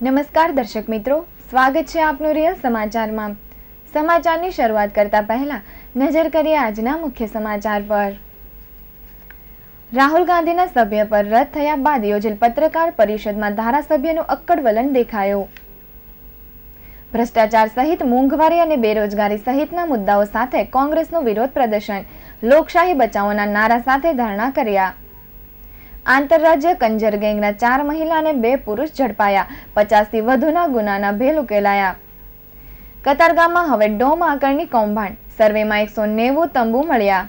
નમસ્કાર દર્શક મિત્રો, સ્વાગત છે આપનું રિયલ સમાચારમાં. સમાચારની શરૂઆત કરતા પહેલા નજર કરીએ આજના મુખ્ય સમાચાર પર. રાહુલ ગાંધીના સભ્ય પર રદ થયા બાદ યોજેલ પત્રકાર પરિષદમાં ધારાસભ્યનું અક્કડ વલણ દેખાયો. ભ્રષ્ટાચાર સહિત મોંઘવારી અને બેરોજગારી સહિતના મુદ્દાઓ સાથે કોંગ્રેસનું વિરોધ પ્રદર્શન, લોકશાહી બચાવોના નારા સાથે ધરણા કર્યા. આંતરરાજ્ય કંજર ગેંગના ચાર મહિલા અને બે પુરુષ ઝડપાયા. પચાસથી વધુના ગુનાના ભેલ ઉકેલાયા. કતારગામમાં હવે ડોમ આકળની કૌભાંડ. સર્વેમાં એકસો નેવું તંબુ મળ્યા.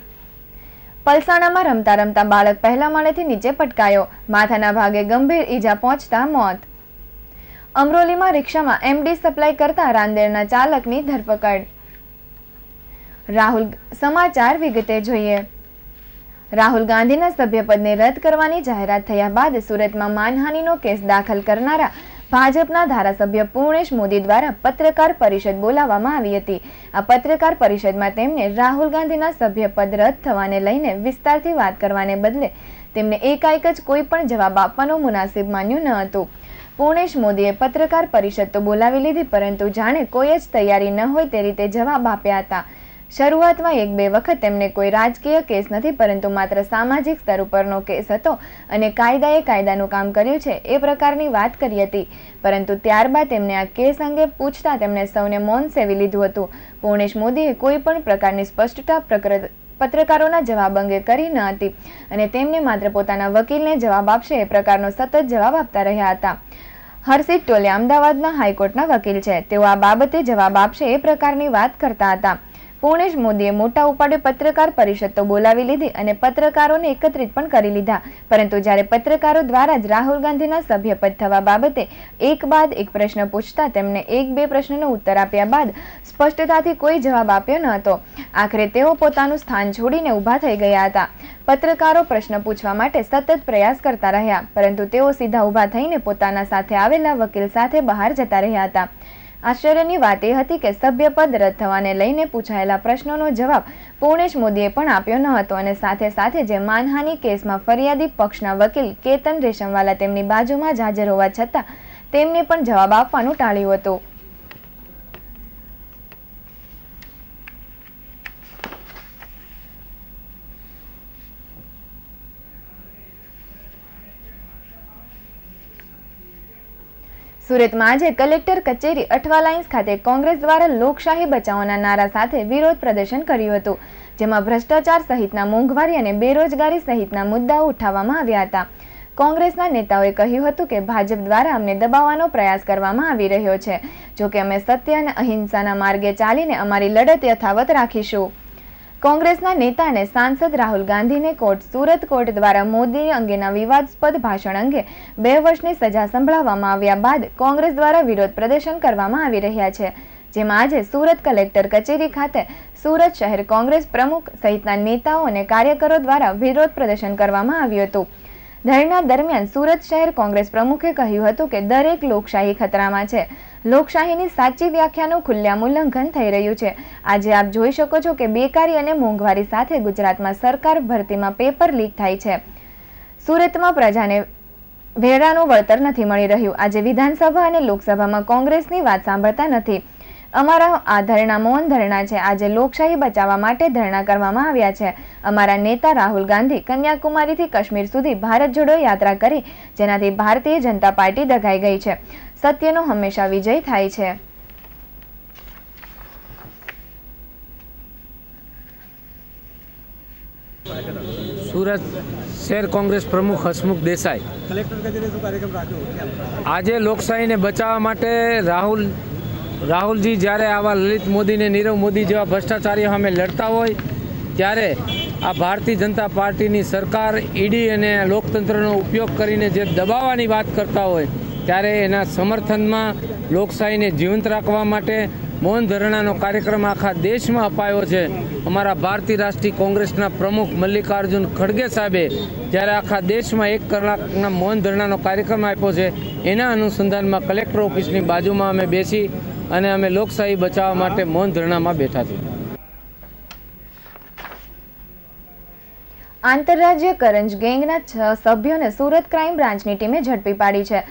પલસાણામાં રમતા રમતા બાળક પહેલા માળેથી નીચે પટકાયો. માથાના ભાગે ગંભીર ઈજા પહોંચતા મોત. અમરોલીમાં રિક્ષામાં એમડી સપ્લાય કરતા રાંદેરના ચાલકની ધરપકડ. રાહુલ સમાચાર વિગતે જોઈએ. રાહુલ ગાંધીના સભ્યપદને રદ કરવાની જાહેરાત થયા બાદ સુરતમાં માનહાનિનો કેસ દાખલ કરનારા ભાજપના ધારાસભ્ય પૂર્ણેશ મોદી દ્વારા પત્રકાર પરિષદ બોલાવવામાં આવી હતી. આ પત્રકાર પરિષદમાં તેમને રાહુલ ગાંધીના સભ્યપદ રદ થવાને લઈને વિસ્તારથી વાત કરવાને બદલે તેમને એકાએક જ કોઈ પણ જવાબ આપવાનો મુનાસિબ માન્યું ન હતું. પૂર્ણેશ મોદીએ પત્રકાર પરિષદ તો બોલાવી લીધી, પરંતુ જાણે કોઈ જ તૈયારી ન હોય તે રીતે જવાબ આપ્યા હતા. શરૂઆતમાં એક બે વખત તેમને કોઈ રાજકીય કેસ નથી, પરંતુ માત્ર સામાજિક સ્તર ઉપરનો કેસ હતો અને કાયદાએ કાયદાનું કામ કર્યું છે એ પ્રકારની વાત કરી હતી. પરંતુ ત્યારબાદ તેમને આ કેસ અંગે પૂછતા તેમણે સૌને મૌન સેવી લીધું હતું. પૂર્ણેશ મોદીએ કોઈ પણ પ્રકારની સ્પષ્ટતા પત્રકારોના જવાબ અંગે કરી ન હતી અને તેમને માત્ર પોતાના વકીલને જવાબ આપશે એ પ્રકારનો સતત જવાબ આપતા રહ્યા હતા. હર્ષિત ટોલે અમદાવાદના હાઈકોર્ટના વકીલ છે. તેઓ આ બાબતે જવાબ આપશે એ પ્રકારની વાત કરતા હતા. પૂર્ણેશ મોદીએ મોટા ઉપાડે પત્રકાર પરિષદ બોલાવી લીધી અને પત્રકારોને એકત્રિત પણ કરી લીધા. પરંતુ જ્યારે પત્રકારો દ્વારા જ રાહુલ ગાંધીના સભ્યપદ થવા બાબતે એક બાદ એક પ્રશ્ન પૂછતા તેમને એક બે પ્રશ્નનો ઉત્તર આપ્યા બાદ સ્પષ્ટતાથી કોઈ જવાબ આપ્યો ન હતો. આખરે તેઓ પોતાનું સ્થાન છોડીને ઊભા થઈ ગયા હતા. પત્રકારો પ્રશ્ન પૂછવા માટે સતત પ્રયાસ કરતા રહ્યા, પરંતુ તેઓ સીધા ઊભા થઈને પોતાના સાથે આવેલા વકીલ સાથે બહાર જતા રહ્યા હતા. આશ્ચર્યની વાત એ હતી કે સભ્યપદ રદ થવાને લઈને પૂછાયેલા પ્રશ્નોનો જવાબ પૂર્ણેશ મોદીએ પણ આપ્યો ન હતો અને સાથે સાથે જે માનહાની કેસમાં ફરિયાદી પક્ષના વકીલ કેતન રેશમવાલા તેમની બાજુમાં જ હાજર હોવા છતાં તેમને પણ જવાબ આપવાનું ટાળ્યું હતું. સુરતમાં આજે કલેક્ટર કચેરી અઠવા લાઇન્સ ખાતે કોંગ્રેસ દ્વારા લોકશાહી બચાવોના નારા સાથે વિરોધ પ્રદર્શન કર્યું હતું, જેમાં ભ્રષ્ટાચાર સહિતના મોંઘવારી અને બેરોજગારી સહિતના મુદ્દાઓ ઉઠાવવામાં આવ્યા હતા. કોંગ્રેસના નેતાઓએ કહ્યું હતું કે ભાજપ દ્વારા અમને દબાવવાનો પ્રયાસ કરવામાં આવી રહ્યો છે, જોકે અમે સત્ય અને અહિંસાના માર્ગે ચાલીને અમારી લડત યથાવત રાખીશું. કોંગ્રેસના નેતા અને સાંસદ રાહુલ ગાંધીને કોર્ટ, સુરત કોર્ટ દ્વારા મોદી અંગેના વિવાદસ્પદ ભાષણ અંગે બે વર્ષની સજા સંભળાવવામાં આવ્યા બાદ કોંગ્રેસ દ્વારા વિરોધ પ્રદર્શન કરવામાં આવી રહ્યા છે. જેમાં આજે સુરત કલેક્ટર કચેરી ખાતે સુરત શહેર કોંગ્રેસ પ્રમુખ સહિતના નેતાઓ અને કાર્યકરો દ્વારા વિરોધ પ્રદર્શન કરવામાં આવ્યું હતું. ધરણા દરમિયાન સુરત શહેર કોંગ્રેસ પ્રમુખે કહ્યું હતું કે દરેક લોકશાહી ખતરામાં છે. લોકશાહીની સાચી વ્યાખ્યાનું ખુલ્લામ ઉલ્લંઘન થઈ રહ્યું છે. આજે આપ જોઈ શકો છો કે બેકારી અને મોંઘવારી સાથે ગુજરાતમાં સરકાર ભરતીમાં પેપર લીક થાય છે. સુરતમાં પ્રજાને વેરાનું વળતર નથી મળી રહ્યું. આજે વિધાનસભા અને લોકસભામાં કોંગ્રેસની વાત સાંભળતા નથી. અમારા આ ધરણા મૌન ધરણા છે. આજે લોકશાહી બચાવવા માટે ધરણા કરવામાં આવ્યા છે. અમારા નેતા રાહુલ ગાંધી કન્યાકુમારીથી કાશ્મીર સુધી ભારત જોડો યાત્રા કરી જેનાથી ભારતીય જનતા પાર્ટી દગાઈ ગઈ છે. સત્યનો હંમેશા વિજય થાય છે. સુરત શહેર કોંગ્રેસ પ્રમુખ હસમુખ દેસાઈ. આજે લોકશાહીને બચાવવા માટે રાહુલ રાહુલજી, જ્યારે આવા લલિત મોદીને નીરવ મોદી જેવા ભ્રષ્ટાચારીઓ સામે લડતા હોય, ત્યારે આ ભારતીય જનતા પાર્ટીની સરકાર, ઈડી અને લોકતંત્રનો ઉપયોગ કરીને જે દબાવવાની વાત કરતા હોય, ત્યારે એના સમર્થનમાં લોકશાહીને જીવંત રાખવા માટે મૌન ધરણાનો કાર્યક્રમ આખા દેશમાં અપાયો છે. અમારા ભારતીય રાષ્ટ્રીય કોંગ્રેસના પ્રમુખ મલ્લિકાર્જુન ખડગે સાહેબે જ્યારે આખા દેશમાં એક કલાકના મૌન ધરણાનો કાર્યક્રમ આપ્યો છે, એના અનુસંધાનમાં કલેક્ટર ઓફિસની બાજુમાં અમે બેસી અને અમે લોકશાહી બચાવવા માટે મૌન ધરણામાં બેઠા છીએ. આંતરરાજ્ય કરંજ ગેંગના છ સભ્યોને સુરત ક્રાઇમ બ્રાન્ચની ટીમે ઝડપી પાડી છે.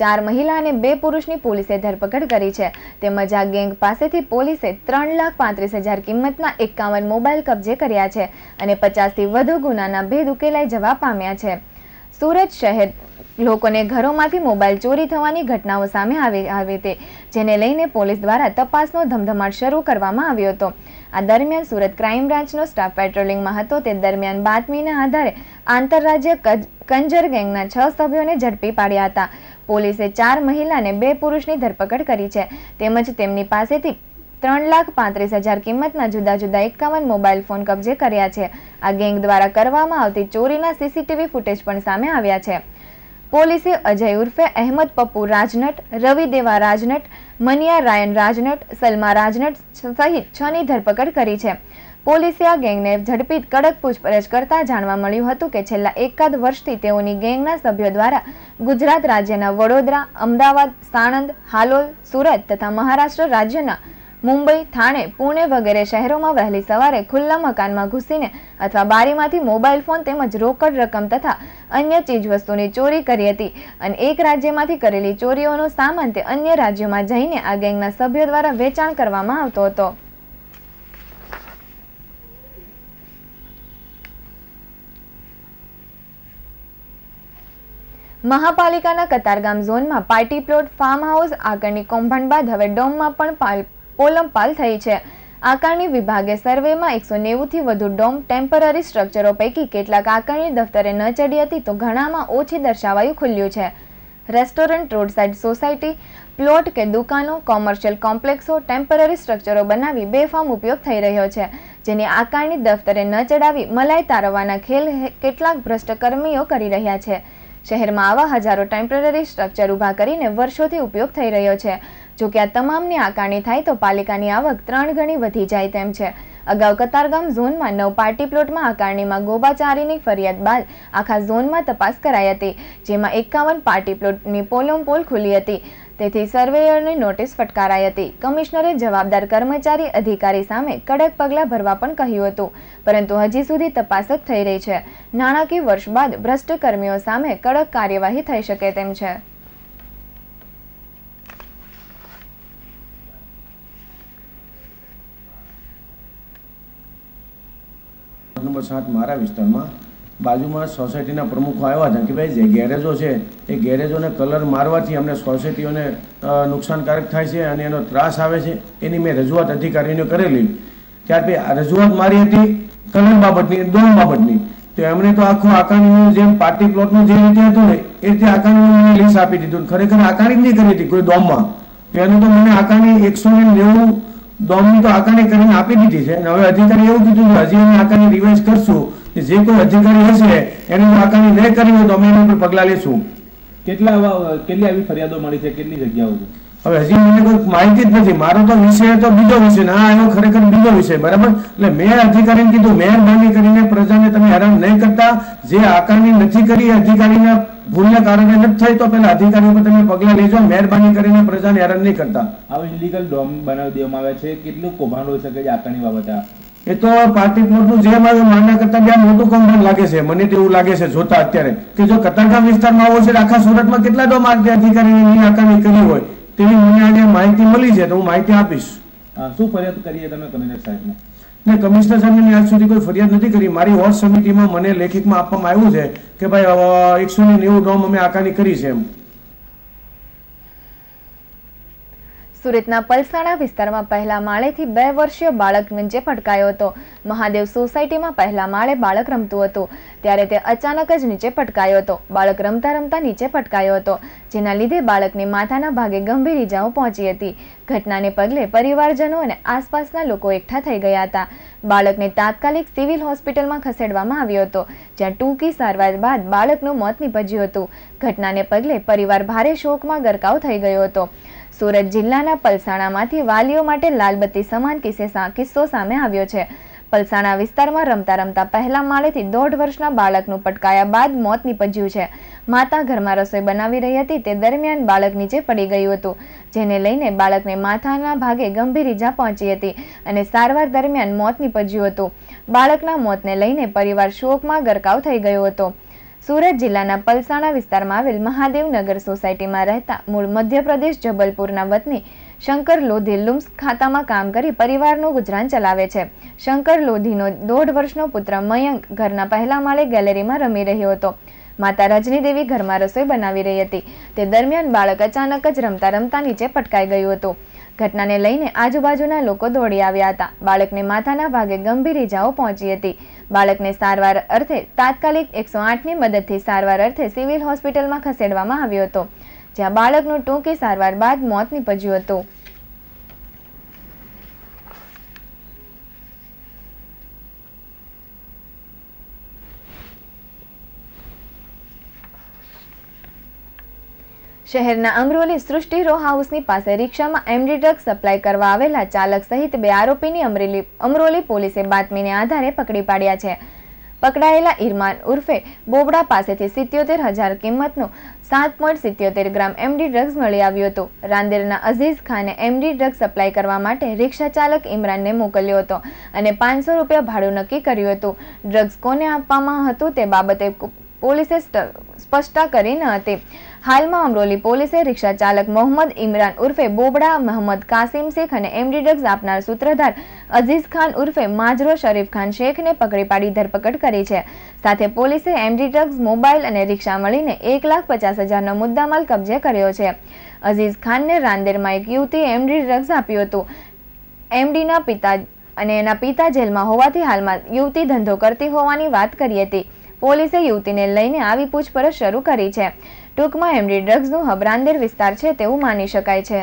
ચાર મહિલા અને બે પુરુષની પોલીસે ધરપકડ કરી છે. તેમજ આ ગેંગ પાસેથી પોલીસે ત્રણ લાખ પાંત્રીસ હજાર કિંમતના એકાવન મોબાઈલ કબજે કર્યા છે અને પચાસથી વધુ ગુનાના ભેદ ઉકેલાઈ જવા પામ્યા છે. સુરત શહેર લોકોને ઘરોમાંથી મોબાઈલ ચોરી થવાની ઘટનાઓ સામે આવી આવી હતી, જેને લઈને પોલીસ દ્વારા તપાસનો ધમધમાટ શરૂ કરવામાં આવ્યો હતો. આ દરમિયાન સુરત ક્રાઇમ બ્રાન્ચનો સ્ટાફ પેટ્રોલિંગમાં હતો. તે દરમિયાન બાતમીના આધારે આંતરરાજ્ય કજ- કંજર ગેંગના છ સભ્યોને ઝડપી પાડ્યા હતા. પોલીસે ચાર મહિલા અને બે પુરુષની ધરપકડ કરી છે. તેમજ તેમની પાસેથી ત્રણ લાખ પાંત્રીસ હજાર કિંમતના જુદા જુદા એકાવન મોબાઈલ ફોન કબજે કર્યા છે. આ ગેંગ દ્વારા કરવામાં આવતી ચોરીના સીસીટીવી ફૂટેજ પણ સામે આવ્યા છે. પોલીસે અજય ઉર્ફે, અહેમદ પપ્પુ રાજનટ, રવિ દેવા રાજનટ, મનિયા રાયન રાજનટ, સલમા રાજનટ સહિત છ ની ધરપકડ કરી છે. પોલીસે આ ગેંગને ઝડપી કડક પૂછપરછ કરતા જાણવા મળ્યું હતું કે છેલ્લા એકાદ વર્ષથી તેઓની ગેંગના સભ્યો દ્વારા ગુજરાત રાજ્યના વડોદરા, અમદાવાદ, સાણંદ, હાલોલ, સુરત તથા મહારાષ્ટ્ર રાજ્યના મુંબઈ, થાણે, પુણે વગેરે શહેરોમાં વહેલી સવારે ખુલ્લા મકાનમાં ઘૂસીને અથવા બારીમાંથી મોબાઈલ ફોન તેમજ રોકડ રકમ તથા અન્ય ચીજવસ્તુની ચોરી કરી હતી અને એક રાજ્યમાંથી કરેલી ચોરીઓનો સામાન તે અન્ય રાજ્યોમાં જઈને આ ગેંગના સભ્યો દ્વારા વેચાણ કરવામાં આવતો હતો. મહાપાલિકાના કતારગામ ઝોનમાં પાર્ટી પ્લોટ ફાર્મ હાઉસ આગળની કૌભાંડ બાદ હવે ડોમમાં પણ પોલમપાલ થઈ છે. આકારણી વિભાગે સર્વેમાં એકસો નેવુંથી વધુ ડોમ ટેમ્પરરી સ્ટ્રક્ચરો પૈકી કેટલાક આકારણી દફતરે ન ચડી હતી તો ઘણામાં ઓછી દર્શાવાયું ખુલ્યું છે. Restaurant road side society, plot કે દુકાનો, કોમર્શિયલ કોમ્પ્લેક્સો, ટેમ્પરરી સ્ટ્રક્ચરો બનાવી બેફામ ઉપયોગ થઈ રહ્યો છે. જેની આકારણી દફતરે ન ચડાવી મલાઈ તારવવાના ખેલ કેટલાક ભ્રષ્ટ કર્મીઓ કરી રહ્યા છે. શહેરમાં આવા હજારો ટેમ્પરરી સ્ટ્રક્ચર ઊભા કરીને વર્ષોથી ઉપયોગ થઈ રહ્યો છે. જો કે આ તમામની આકારણી થાય તો પાલિકાની આવક ત્રણ ગણી વધી જાય તેમ છે. અગાઉ કતારગામ ઝોનમાં નવ પાર્ટી પ્લોટમાં આકારણીમાં ગોબાચારીની ફરિયાદ બાદ આખા ઝોનમાં તપાસ કરાઈ હતી, જેમાં એકાવન પાર્ટી પ્લોટની પોલોમ પોલ ખુલી હતી. તેથી સર્વેયરની નોટિસ ફટકારાઈ હતી. કમિશનરે જવાબદાર કર્મચારી અધિકારી સામે કડક પગલાં ભરવા પણ કહ્યું હતું, પરંતુ હજી સુધી તપાસ જ થઈ રહી છે. નાણાકીય વર્ષ બાદ ભ્રષ્ટ કર્મીઓ સામે કડક કાર્યવાહી થઈ શકે તેમ છે. નંબર સાત મારા વિસ્તારમાં બાજુમાં સોસાયટીના પ્રમુખો આવ્યા હતા કે ભાઈ જે ગેરેજો છે, એ ગેરેજોને કલર મારવાથી અમને સોસાયટીઓને નુકસાનકારક થાય છે અને એનો ત્રાસ આવે છે, એની મેં રજૂઆત અધિકારીને કરેલી. ત્યાર પછી આ રજૂઆત મારી હતી કલર બાબતની દોન બાબતની. તો એમણે તો આખું આકાણીનું જેમ પાર્ટી પ્લોટનું જે રીતે હતું ને, એ રીતે આકાણીનું લીસ આપી દીધું. ખરેખર આકાણી જ નહીં કરી હતી કોઈ ડોમમાં તો એનું તો મને આકાણી એકસો ને નેવું દોમની તો આકારણી કરીને આપી દીધી છે. અને હવે અધિકારી એવું કીધું કે હજી અમે આકારણી રિવાઇઝ કરશું. કે જે કોઈ અધિકારી હશે એને આકારણી ન કરી હોય તો અમે એના પર પગલાં લેશું. કેટલા કેટલી આવી ફરિયાદો મળી છે? કેટલી જગ્યાઓ છે? હવે હજી મને કોઈ માહિતી જ નથી. મારો તો વિષય તો બીજો વિષય ને આ એનો ખરેખર બીજો વિષય બરાબર? એટલે મેં અધિકારીને કીધું મહેરબાની કરીને પ્રજાને તમે હેરાન નહીં કરતા. જે આકારણી નથી કરી અધિકારીના ભૂલને કારણે નથી થઈ તો પેલા અધિકારીઓ પર તમે પગલાં લેજો. મહેરબાની કરીને પ્રજાને હેરાન નહીં કરતા. આવા ઇલીગલ ડોમ બનાવી દેવામાં આવે છે. કેટલું કૌભાંડ હોઈ શકે છે આકારણી બાબતે? એ તો પાર્ટી પ્લોટનું જે મારે માનના કરતા બે મોટું કૌભાંડ લાગે છે. મને તો એવું લાગે છે જોતા અત્યારે. કે જો કતારગામ વિસ્તારમાં આવો છે આખા સુરતમાં કેટલા ડોમ આજે અધિકારીની આકારણી કરી હોય? તેવી મને આજે માહિતી મળી છે તો હું માહિતી આપીશ. આ શું ફરિયાદ કરીએ તમે કમિશનર સાહેબને? ને કમિશનર સાહેબને આજ સુધી કોઈ ફરિયાદ નથી કરી. મારી વોર્ડ સમિતિમાં મને લેખિતમાં આપવામાં આવ્યું છે કે ભાઈ એકસો નેવું ડોમ અમે આકારણી કરી છે એમ. સુરતના પલસાણા વિસ્તારમાં પહેલા માળેથી બે વર્ષીય બાળક નીચે પટકાયો હતો. મહાદેવ સોસાયટીમાં પહેલા માળે બાળક રમતું હતું. ત્યારે તે અચાનક જ નીચે પટકાયો હતો. બાળક રમતા રમતા નીચે પટકાયો હતો, જેના લીધે બાળકની માથાના ભાગે ગંભીર ઈજાઓ પહોંચી હતી. ઘટનાને પગલે પરિવારજનો અને આસપાસના લોકો એકઠા થઈ ગયા હતા. બાળકને તાત્કાલિક સિવિલ હોસ્પિટલમાં ખસેડવામાં આવ્યો હતો, જ્યાં ટૂંકી સારવાર બાદ બાળકનું મોત નીપજ્યું હતું. ઘટનાને પગલે પરિવાર ભારે શોકમાં ગરકાવ થઈ ગયો હતો. સુરત જિલ્લાના પલસાણામાંથી વાલીઓ માટે લાલબત્તી સમાન કિસ્સે સામે આવ્યો છે. પલસાણા વિસ્તારમાં રમતા રમતા પહેલા માળેથી દોઢ વર્ષના બાળકનું પટકાયા બાદ મોત નીપજ્યું છે. માતા ઘરમાં રસોઈ બનાવી રહી હતી, તે દરમિયાન બાળક નીચે પડી ગયું હતું, જેને લઈને બાળકને માથાના ભાગે ગંભીર ઈજા પહોંચી હતી અને સારવાર દરમિયાન મોત નીપજ્યું હતું. બાળકના મોતને લઈને પરિવાર શોકમાં ગરકાવ થઈ ગયો હતો. સુરત જિલ્લાના પલસાણા વિસ્તારમાં આવેલ મહાદેવનગર સોસાયટીમાં રહેતા મૂળ મધ્યપ્રદેશ જબલપુરના વતની શંકર લોધી લુમ્સ ખાતામાં કામ કરી પરિવારનું ગુજરાન ચલાવે છે. શંકર લોધીનો દોઢ વર્ષનો પુત્ર મયંક ઘરના પહેલા માળે ગેલેરીમાં રમી રહ્યો હતો. માતા રજની દેવી ઘરમાં રસોઈ બનાવી રહી હતી. તે દરમિયાન બાળક અચાનક જ રમતા રમતા નીચે પટકાઈ ગયું હતું. ઘટનાને લઈને આજુબાજુના લોકો દોડી આવ્યા હતા. બાળકને માથાના ભાગે ગંભીર ઇજાઓ પહોંચી હતી. બાળકને સારવાર અર્થે તાત્કાલિક એકસો આઠની મદદથી સારવાર અર્થે સિવિલ હોસ્પિટલમાં ખસેડવામાં આવ્યો હતો, જ્યાં બાળકનું ટૂંકી સારવાર બાદ મોત નીપજ્યું હતું. શહેરના અમરોલી સૃષ્ટિ રો હાઉસની પાસે રિક્ષામાં એમડી ડ્રગ સપ્લાય કરવા આવેલા ચાલક સહિત બે આરોપીની અમરેલી અમરોલી પોલીસે બાતમીને આધારે પકડી પાડ્યા છે. પકડાયેલા ઇરમાન ઉર્ફે બોબડા પાસેથી સિત્યોતેર હજાર કિંમતનું સાત પોઈન્ટ સિત્યોતેર ગ્રામ એમડી ડ્રગ્સ મળી આવ્યું હતું. રાંદેરના અઝીઝ ખાને એમડી ડ્રગ્સ સપ્લાય કરવા માટે રિક્ષા ચાલક ઇમરાનને મોકલ્યો હતો અને પાંચસો રૂપિયા ભાડું નક્કી કર્યું હતું. ડ્રગ્સ કોને આપવામાં હતું તે બાબતે પોલીસે સ્પષ્ટતા કરી ન હતી. હાલમાં અમરોલી પોલીસે રિક્ષા ચાલક મોહમ્મદ ઇમરાન ઉર્ફે બોબડા, મહંમદ કાસિમ શેખ અને એમડી ડ્રગ્સ આપનાર સૂત્રધાર અઝીઝ ખાન ઉર્ફે માજરો શરીફ ખાન શેખને પકડી પાડી ધરપકડ કરી છે. સાથે પોલીસે એમડી ડ્રગ્સ, મોબાઈલ અને રિક્ષા મળીને એક લાખ પચાસ હજારનો મુદ્દામાલ કબજે કર્યો છે. અઝીઝ ખાનને રાંદેરમાં એક યુવતીએ એમડી ડ્રગ્સ આપ્યું હતું. એમડીના પિતા, અને એના પિતા જેલમાં હોવાથી હાલમાં યુવતી ધંધો કરતી હોવાની વાત કરી હતી. પોલીસે યુવતીને લઈને આવી પૂછપરછ શરૂ કરી છે. ટૂંકમાં એમડી ડ્રગ્સનું હબરાંદેર વિસ્તાર છે તેવું માની શકાય છે.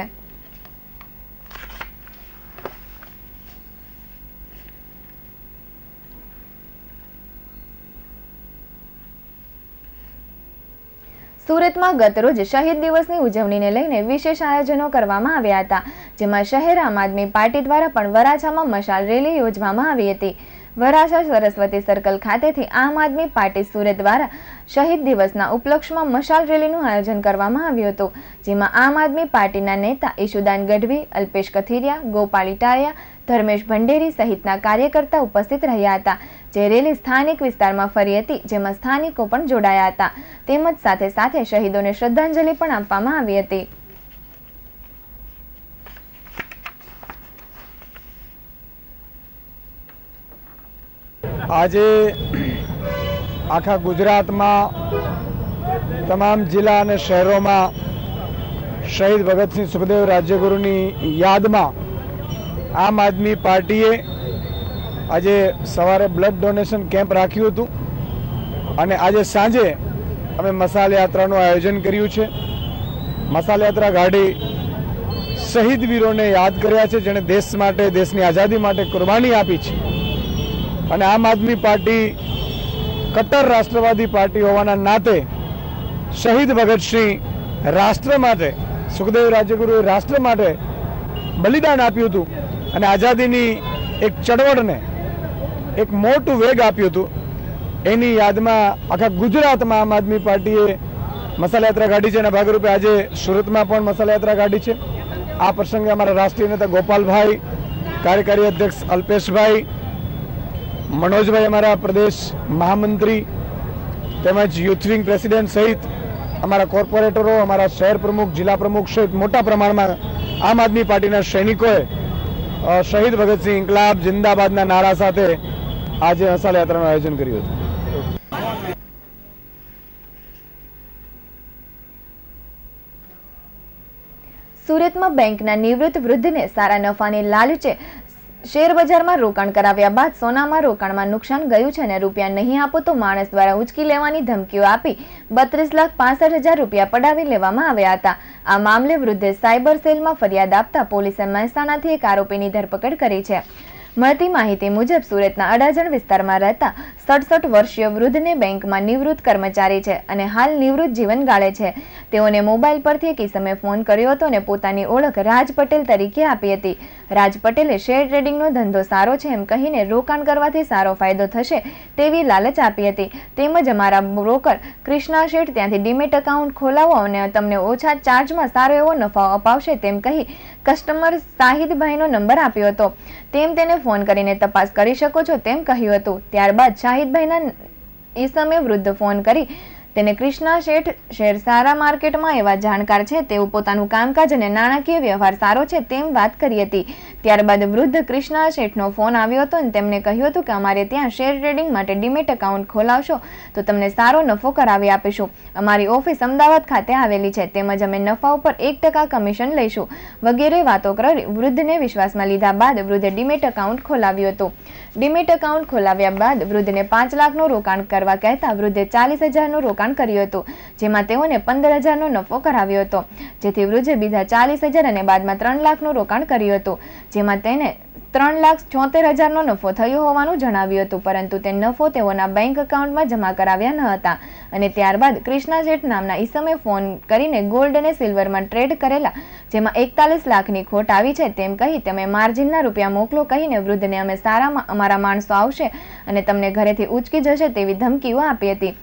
સુરતમાં ગતરોજ શહીદ દિવસની ઉજવણીને લઈને વિશેષ આયોજનો કરવામાં આવ્યા હતા, જેમાં શહેર આમ આદમી પાર્ટી દ્વારા પણ વરાછામાં મશાલ રેલી યોજવામાં આવી હતી. વરાછા સરસ્વતી સર્કલ ખાતેથી આમ આદમી પાર્ટી સુરત દ્વારા શહીદ દિવસના ઉપલક્ષમાં મશાલ રેલીનું આયોજન કરવામાં આવ્યું હતું, જેમાં આમ આદમી પાર્ટીના નેતા ઈશુદાન ગઢવી, અલ્પેશ કથિરિયા, ગોપાલ ઇટારિયા ધર્મેશ ભંડેરી સહિતના કાર્યકર્તા ઉપસ્થિત રહ્યા હતા, જે રેલી સ્થાનિક વિસ્તારમાં ફરી હતી, જેમાં સ્થાનિકો પણ જોડાયા હતા. તેમજ સાથે સાથે શહીદોને શ્રદ્ધાંજલિ પણ આપવામાં આવી હતી. આજે આખા ગુજરાતમાં તમામ જિલ્લા અને શહેરોમાં શહીદ ભગતસિંહ સુખદેવ રાજ્યગુરુની યાદમાં આમ આદમી પાર્ટીએ આજે સવારે બ્લડ ડોનેશન કેમ્પ રાખ્યું હતું અને આજે સાંજે અમે મસાલ યાત્રાનું આયોજન કર્યું છે. મસાલ યાત્રા ગાડી શહીદ વીરોને યાદ કર્યા છે, જેણે દેશ માટે, દેશની આઝાદી માટે કુરબાની આપી છે. અને આમ આદમી પાર્ટી કટ્ટર રાષ્ટ્રવાદી પાર્ટી હોવાના નાતે શહીદ ભગતસિંહ રાષ્ટ્ર માટે, સુખદેવ રાજ્યગુરુએ રાષ્ટ્ર માટે બલિદાન આપ્યું હતું અને આઝાદીની એક ચળવળને એક મોટું વેગ આપ્યું હતું. એની યાદમાં આખા ગુજરાતમાં આમ આદમી પાર્ટીએ મસાલા યાત્રા કાઢી છે અને ભાગરૂપે આજે સુરતમાં પણ મસાલા યાત્રા કાઢી છે. આ પ્રસંગે અમારા રાષ્ટ્રીય નેતા ગોપાલભાઈ, કાર્યકારી અધ્યક્ષ અલ્પેશભાઈ મનોજભાઈ અમારા પ્રદેશ મહામંત્રી તેમજ યુથ પ્રેસિડેન્ટ સહિત અમારા કોર્પોરેટરો, અમારા શહેર પ્રમુખ, જિલ્લા પ્રમુખ સહિત મોટા પ્રમાણમાં આમ આદમી પાર્ટીના સૈનિકોએ શહીદ ભગતસિંહ ઇન્કલાબ, જિંદાબાદના નારા સાથે આજે મસાલા યાત્રાનું આયોજન કર્યું હતું. સુરતમાં બેંકના નિવૃત્ત વૃદ્ધને સારા નફાની લાલચે શેર બજારમાં રોકાણ કરાવ્યા બાદ સોનામાં રોકાણમાં નુકસાન ગયું છે અને રૂપિયા નહીં આપો તો માણસ દ્વારા ઉચકી લેવાની ધમકીઓ આપી બત્રીસ લાખ પાસઠ હજાર રૂપિયા પડાવી લેવામાં આવ્યા હતા. આ મામલે વૃદ્ધે સાયબર સેલમાં ફરિયાદ આપતા પોલીસે મહેસાણાથી એક આરોપીની ધરપકડ કરી છે. મળતી માહિતી મુજબ સુરતના અડાજણ વિસ્તારમાં રહેતા સડસઠ વર્ષીય વૃદ્ધને બેંકમાં નિવૃત્ત કર્મચારી છે અને હાલ નિવૃત્ત જીવન ગાળે છે. તેઓને મોબાઈલ પરથી એક સમયે ફોન કર્યો હતો અને પોતાની ઓળખ રાજ પટેલ તરીકે આપી હતી. રાજ પટેલે શેર ટ્રેડિંગનો ધંધો સારો છે એમ કહીને રોકાણ કરવાથી સારો ફાયદો થશે તેવી લાલચ આપી હતી. તેમજ અમારા બ્રોકર કૃષ્ણા શેઠ ત્યાંથી ડીમેટ એકાઉન્ટ ખોલાવો અને તમને ઓછા ચાર્જમાં સારો એવો નફો અપાવશે તેમ કહી કસ્ટમર શાહિદભાઈનો નંબર આપ્યો હતો. તેમ તેને ફોન કરીને તપાસ કરી શકો છો તેમ કહ્યું હતું. ત્યારબાદ શાહિદભાઈના ઈસમે વૃદ્ધ ફોન કરી. તેને કૃષ્ણા શેઠ શેર સારા માર્કેટમાં એવા જાણકાર છે તેવું પોતાનું કામકાજ અને નાણાકીય વ્યવહાર સારો છે તેમ વાત કરી હતી. ત્યારબાદ વૃદ્ધ કૃષ્ણા શેઠનો ફોન આવ્યો હતો અને તેમણે કહ્યું હતું કે અમારે ત્યાં શેર ટ્રેડિંગ માટે ડીમેટ એકાઉન્ટ ખોલાવશો, તો તમને સારો નફો કરાવી આપીશું. અમારી ઓફિસ અમદાવાદ ખાતે આવેલી છે, તેમજ અમે નફા ઉપર એક ટકા કમિશન લઈશું. વગેરે વાતો કરી વૃદ્ધને વિશ્વાસમાં લીધા બાદ વૃદ્ધે ડીમેટ એકાઉન્ટ ખોલાવ્યું હતું. ડીમેટ એકાઉન્ટ ખોલાવ્યા બાદ વૃદ્ધને પાંચ લાખનું રોકાણ કરવા કહેતા વૃદ્ધે ચાલીસ હજારનું રોકાણ કર્યું હતું, જેમાં તેઓને પંદર હજારનો નફો કરાવ્યો હતો, જેથી વૃદ્ધે બીજા ચાલીસ હજાર અને બાદમાં ત્રણ લાખનું રોકાણ કર્યું હતું. જેમાં તેને ત્રણ લાખ છોતેર હજારનો નફો થયો હોવાનું જણાવ્યું હતું, પરંતુ તે નફો તેઓના બેંક એકાઉન્ટમાં જમા કરાવ્યા ન હતા. અને ત્યારબાદ ક્રિષ્ના જેઠ નામના ઈસમે ફોન કરીને ગોલ્ડ અને સિલ્વરમાં ટ્રેડ કરેલા, જેમાં એકતાલીસ લાખની ખોટ આવી છે તેમ કહી તમે માર્જિનના રૂપિયા મોકલો કહીને વૃદ્ધને અમે સારામાં અમારા માણસો આવશે અને તમને ઘરેથી ઉચકી જશે તેવી ધમકીઓ આપી હતી.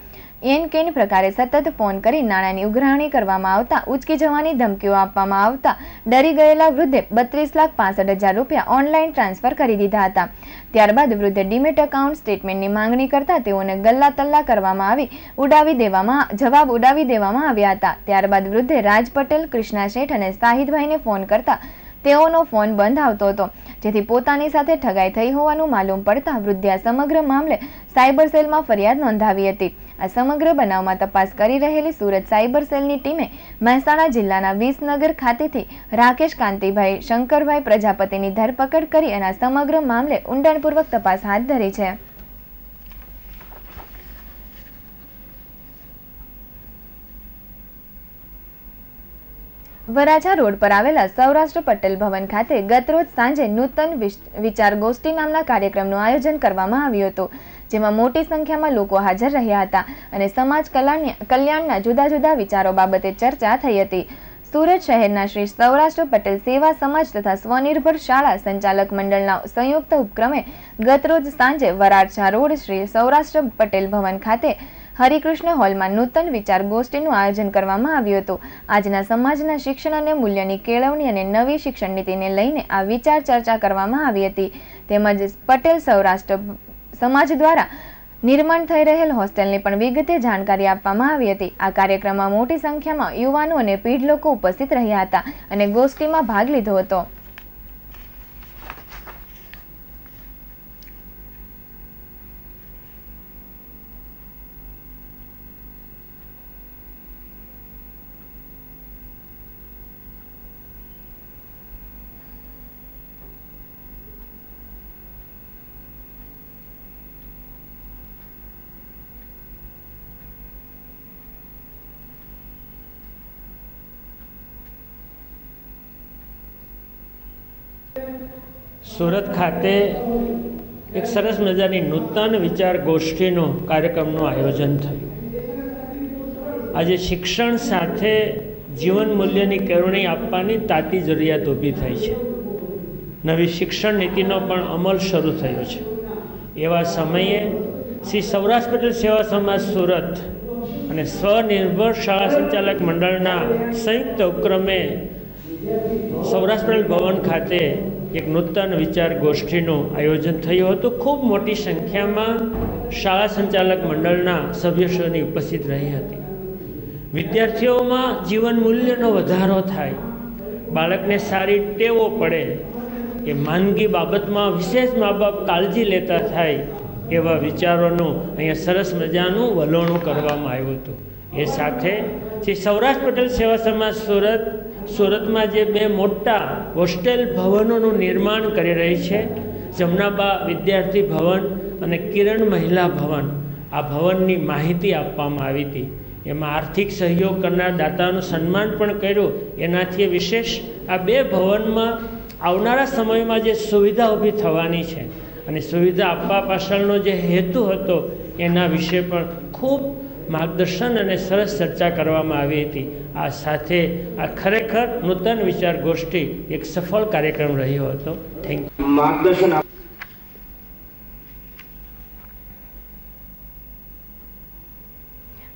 એન કેન પ્રકારે સતત ફોન કરી નાણાંની ઉઘરાણી કરવામાં આવતા, ઉચકી જવાની ધમકીઓ આપવામાં આવતા, ડરી ગયેલા વૃદ્ધે બત્રીસ લાખ પાસઠ હજાર રૂપિયા ઓનલાઈન ટ્રાન્સફર કરી દીધા હતા. ત્યારબાદ વૃદ્ધે ડીમેટ એકાઉન્ટ સ્ટેટમેન્ટની માંગણી કરતા તેઓને ગલ્લા તલ્લા કરવામાં આવી, ઉડાવી દેવામાં, જવાબ ઉડાવી દેવામાં આવ્યા હતા. ત્યારબાદ વૃદ્ધે રાજ પટેલ, કૃષ્ણા શેઠ અને સાહિદભાઈને ફોન કરતા તેઓનો ફોન બંધ આવતો હતો, જેથી પોતાની સાથે ઠગાઈ થઈ હોવાનું માલુમ પડતા વૃદ્ધે સમગ્ર મામલે સાયબર સેલમાં ફરિયાદ નોંધાવી હતી. આ સમગ્ર બનાવમાં તપાસ કરી રહેલી સુરત સાયબર સેલની ટીમે મહેસાણા જિલ્લાના વિસનગર ખાતેથી રાકેશ કાંતિભાઈ શંકરભાઈ પ્રજાપતિની ધરપકડ કરી અને સમગ્ર મામલે ઊંડાણપૂર્વક તપાસ હાથ ધરી છે. વરાછા રોડ પર આવેલા સૌરાષ્ટ્ર પટેલ ભવન ખાતે ગતરોજ સાંજે નૂતન વિચાર ગોષ્ઠી નામના કાર્યક્રમનું આયોજન કરવામાં આવ્યું હતું, જેમાં મોટી સંખ્યામાં લોકો હાજર રહ્યા હતા અને સમાજ કલ્યાણના જુદા જુદા વિચારો બાબતે ચર્ચા થઈ હતી. સુરત શહેરના શ્રી સૌરાષ્ટ્ર પટેલ સેવા સમાજ તથા સ્વનિર્ભર શાળા સંચાલક મંડળના સંયુક્ત ઉપક્રમે ગતરોજ સાંજે વરાછા રોડ શ્રી સૌરાષ્ટ્ર પટેલ ભવન ખાતે હરિકૃષ્ણ હોલમાં નૂતન વિચાર ગોષ્ઠીનું આયોજન કરવામાં આવ્યું હતું. આજના સમાજના શિક્ષણ અને મૂલ્યની કેળવણી અને નવી શિક્ષણ નીતિને લઈને આ વિચાર ચર્ચા કરવામાં આવી હતી. તેમજ પટેલ સૌરાષ્ટ્ર સમાજ દ્વારા નિર્માણ થઈ રહેલ હોસ્ટેલની પણ વિગતે જાણકારી આપવામાં આવી હતી. આ કાર્યક્રમમાં મોટી સંખ્યામાં યુવાનો અને પીઢ લોકો ઉપસ્થિત રહ્યા હતા અને ગોષ્ઠીમાં ભાગ લીધો હતો. સુરત ખાતે એક સરસ મજાની નૂતન વિચાર ગોષ્ઠીનો કાર્યક્રમનું આયોજન થયું. આજે શિક્ષણ સાથે જીવન મૂલ્યની કેળવણી આપવાની તાતી જરૂરિયાત ઊભી થઈ છે. નવી શિક્ષણ નીતિનો પણ અમલ શરૂ થયો છે. એવા સમયે શ્રી સૌરાષ્ટ્ર પટેલ સેવા સમાજ સુરત અને સ્વનિર્ભર શાળા સંચાલક મંડળના સંયુક્ત ઉપક્રમે સૌરાષ્ટ્ર ભવન ખાતે એક નૂતન વિચાર ગોષ્ઠીનું આયોજન થયું હતું. ખૂબ મોટી સંખ્યામાં શાળા સંચાલક મંડળના સભ્યશ્રીઓની ઉપસ્થિત રહી હતી. વિદ્યાર્થીઓમાં જીવન મૂલ્યનો વધારો થાય. બાળકને સારી ટેવો પડે. એ માંદગી બાબતમાં વિશેષ મા બાપ કાળજી લેતા થાય એવા વિચારોનું અહીંયા સરસ મજાનું વલણું કરવામાં આવ્યું હતું. એ સાથે શ્રી સૌરાષ્ટ્ર પટેલ સેવા સમાજ સુરત સુરતમાં જે બે મોટા હોસ્ટેલ ભવનોનું નિર્માણ કરી રહી છે, જમનાબા વિદ્યાર્થી ભવન અને કિરણ મહિલા ભવન, આ ભવનની માહિતી આપવામાં આવી હતી. એમાં આર્થિક સહયોગ કરનાર દાતાનું સન્માન પણ કર્યું. એનાથી વિશેષ આ બે ભવનમાં આવનારા સમયમાં જે સુવિધા ઊભી થવાની છે અને સુવિધા આપવા પાછળનો જે હેતુ હતો એના વિશે પણ ખૂબ માર્ગદર્શન અને સરસ ચર્ચા કરવામાં આવી હતી. આ સાથે આ ખરેખર નૂતન વિચાર ગોષ્ઠી એક સફળ કાર્યક્રમ રહ્યો હતો. થેન્ક યુ માર્ગદર્શન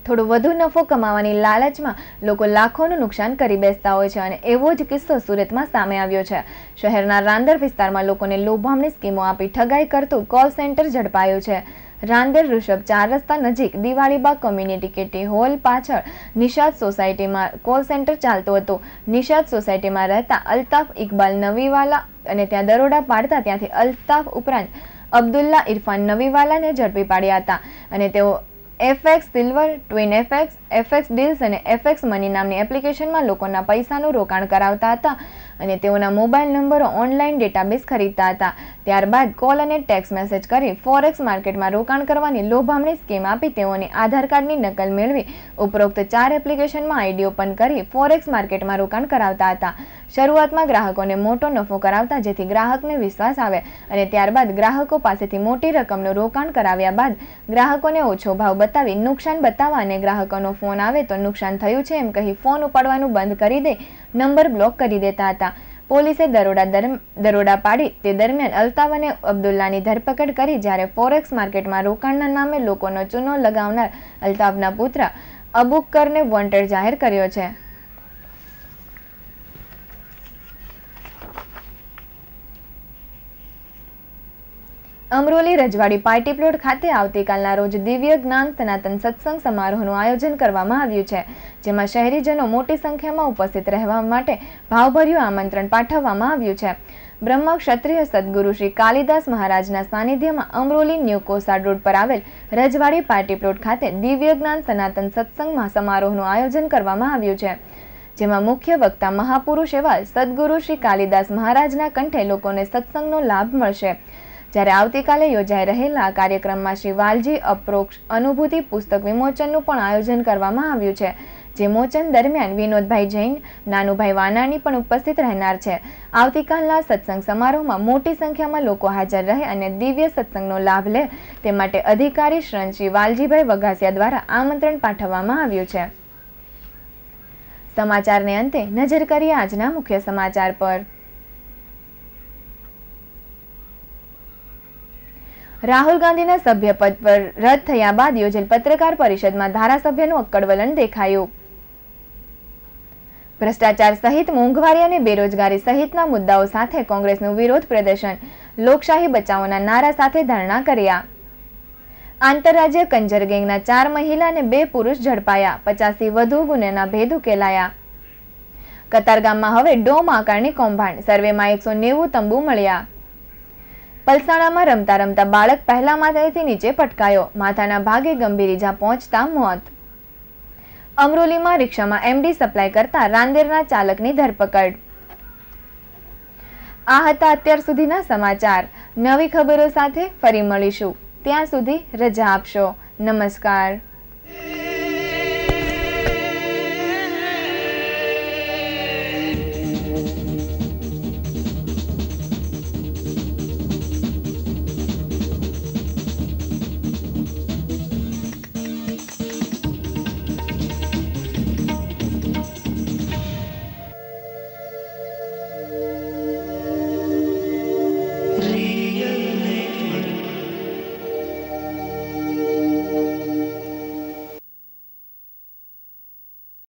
થોડો વધુ નફો કમાવાની લાલચમાં લોકો લાખોનું નુકસાન કરી બેસતા હોય છે અને એવો જ કિસ્સો સુરતમાં સામે આવ્યો છે. શહેરના રાંદર વિસ્તારમાં લોકોને લોભામણી સ્કીમો આપી ઠગાઈ કરતું કોલ સેન્ટર ઝડપાયું છે. રાંદેર ઋષભ ચાર રસ્તા નજીક દિવાળીબાગ કોમ્યુનિટી કેટી હોલ પાછળ નિષાદ સોસાયટીમાં કોલ સેન્ટર ચાલતું હતું. નિષાદ સોસાયટીમાં રહેતા અલ્તાફ ઇકબાલ નવીવાલા અને ત્યાં દરોડા પાડતા ત્યાંથી અલ્તાફ ઉપરાંત અબ્દુલ્લા ઇરફાન નવીવાલાને ઝડપી પાડ્યા હતા અને તેઓ FX silver, twin FX FX deals અને એફએક્સ મની નામની એપ્લિકેશનમાં લોકોના પૈસાનું રોકાણ કરાવતા હતા. અને તેઓના મોબાઈલ નંબરો ઓનલાઈન ડેટાબેઝ ખરીદતા હતા. ત્યારબાદ કોલ અને ટેક્સ મેસેજ કરી ફોરેક્સ માર્કેટમાં રોકાણ કરવાની લોભામણી સ્કીમ આપી તેઓને આધાર કાર્ડની નકલ મેળવી. ઉપરોક્ત ચાર એપ્લિકેશનમાં આઈડી ઓપન કરી ફોરેક્સ માર્કેટમાં રોકાણ કરાવતા હતા. શરૂઆતમાં ગ્રાહકોને મોટો નફો કરાવતા, જેથી ગ્રાહકને વિશ્વાસ આવે અને ત્યારબાદ ગ્રાહકો પાસેથી મોટી રકમનું રોકાણ કરાવ્યા બાદ ગ્રાહકોને ઓછો ભાવ બતાવી નુકસાન બતાવવા અને ગ્રાહકોનો ફોન આવે તો નુકસાન થયું છે એમ કહી ફોન ઉપાડવાનું બંધ કરી દે. નંબર બ્લોક કરી દેતા હતા. પોલીસે દરોડા દરોડા પાડી તે દરમિયાન અલ્તાફ અને અબ્દુલ્લાની ધરપકડ કરી જ્યારે ફોરેક્સ માર્કેટમાં રોકાણના નામે લોકોનો ચૂનો લગાવનાર અલ્તાફના પુત્ર અબુકરને વોન્ટેડ જાહેર કર્યો છે. અમરોલી રજવાડી પાર્ટી પ્લોટ ખાતે આવતીકાલના રોજ દિવ્ય જ્ઞાન સનાતન સત્સંગ સમારોહનું આયોજન કરવામાં આવ્યું છે, જેમાં શહેરીજનો મોટી સંખ્યામાં ઉપસ્થિત રહેવા માટે ભાવભર્યું આમંત્રણ પાઠવવામાં આવ્યું છે. બ્રહ્મ ક્ષત્રિય સદગુરુ શ્રી કાલિદાસ મહારાજના સાનિધ્યમાં અમરોલી ન્યૂ કોસાડ રોડ પર આવેલ રજવાડી પાર્ટી પ્લોટ ખાતે દિવ્ય જ્ઞાન સનાતન સત્સંગમાં સમારોહનું આયોજન કરવામાં આવ્યું છે, જેમાં મુખ્ય વક્તા મહાપુરુષ એવા સદગુરુ શ્રી કાલિદાસ મહારાજના કંઠે લોકોને સત્સંગનો લાભ મળશે. જ્યારે આવતીકાલે યોજાઈ રહેલા કાર્યક્રમમાં શ્રી વાલજી અપ્રોક્ષ અનુભૂતિ પુસ્તક વિમોચનનું પણ આયોજન કરવામાં આવ્યું છે, જે મોચન દરમિયાન વિનોદભાઈ જૈન, નાનુભાઈ વાનાણી પણ ઉપસ્થિત રહેનાર છે. આવતીકાલના સત્સંગ સમારોહમાં મોટી સંખ્યામાં લોકો હાજર રહે અને દિવ્ય સત્સંગનો લાભ લે તે માટે અધિકારી શ્રી વાલજીભાઈ વઘાસિયા દ્વારા આમંત્રણ પાઠવવામાં આવ્યું છે. સમાચારને અંતે નજર કરીએ આજના મુખ્ય સમાચાર પર. રાહુલ ગાંધીના સભ્યપદ પર રદ થયા બાદ યોજેલ પત્રકાર પરિષદમાં ધારાસભ્યનું અક્કડ વલણ દેખાયું. ભ્રષ્ટાચાર સહિત મોંઘવારી અને બેરોજગારી સહિતના મુદ્દાઓ સાથે કોંગ્રેસનું વિરોધ પ્રદર્શન લોકશાહી બચાવોના નારા સાથે ધરણા કર્યા. આંતરરાજ્ય કંજર ગેંગના ચાર મહિલા અને બે પુરુષ ઝડપાયા, પચાસથી વધુ ગુનેના ભેદ ઉકેલાયા. કતારગામમાં હવે ડોમ આકારની કૌભાંડ, સર્વેમાં એકસો નેવું તંબુ મળ્યા. પલસાણામાં રમતા રમતા બાળક પહેલા માથેથી નીચે પટકાયો. માથાના ભાગે ગંભીર ઈજા પહોંચતા મોત. અમરોલીમાં રિક્ષામાં એમડી સપ્લાય કરતા રાંદેરના ચાલકની ધરપકડ. આ હતા અત્યાર સુધીના સમાચાર. નવી ખબરો સાથે ફરી મળીશું. ત્યાં સુધી રજા આપશો. નમસ્કાર.